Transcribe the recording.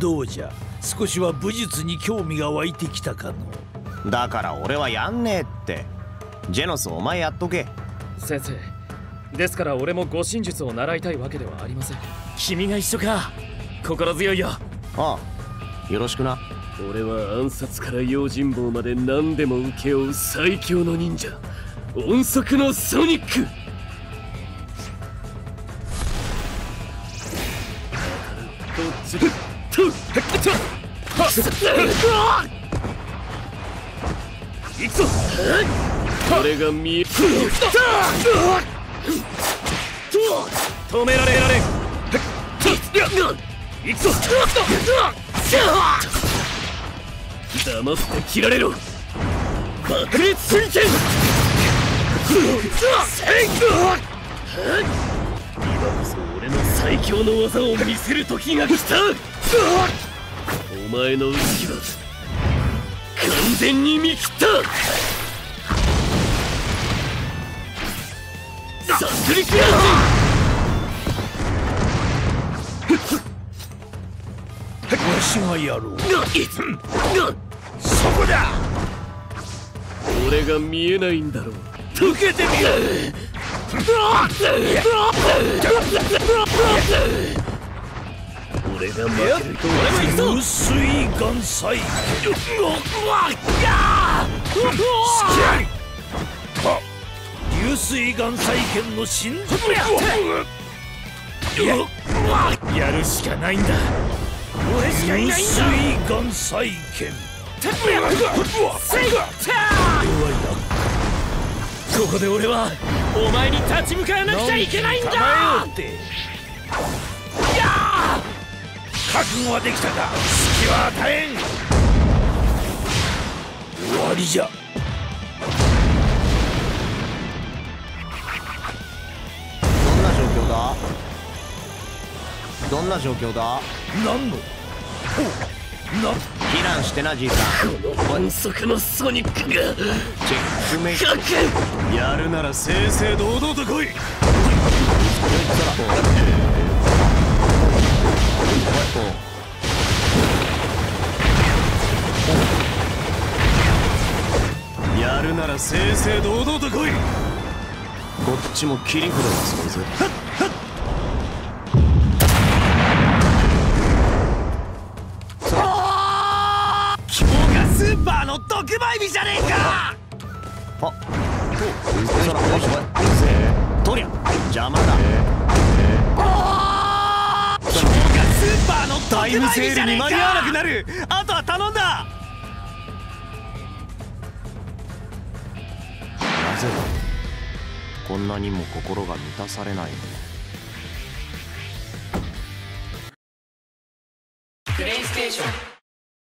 どうじゃ。少しは武術に興味が湧いてきたかの。だから俺はやんねえって。ジェノスお前やっとけ。先生ですから俺も護身術を習いたいわけではありません。君が一緒か。心強いよ。ああよろしくな。俺は暗殺から用心棒まで何でも請け負う最強の忍者。音速のソニック。どっちだと行くぞ俺が見え止められられ行くぞ黙って切られろ爆裂水剣今こそ俺の最強の技を見せる時が来たお前の動きは完全に見切った。殺戮わしがやろう。そこだ。俺が見えないんだろう。受けてみろ俺が負けると俺も行くぞ流水岩彩流水岩彩剣の心臓ややるしかないんだ俺しかいないんだ流水岩彩剣ここで俺はお前に立ち向かわなくちゃいけないんだ覚悟はできたか。隙は与えん。終わりじゃ。どんな状況だ？どんな状況だ？何の？な避難してなじいさん。この音速のソニックが。チェックメイトやるなら正々堂々と来いやるなら正々堂々と来い。こっちも切り札はそれぜ。ーパーの特売日じゃねえか！あとそらよいしょとりゃ邪魔だ今タイムセールに間に合わなくなる。あとは頼んだ。なぜこんなにも心が満たされない。のプレイステーション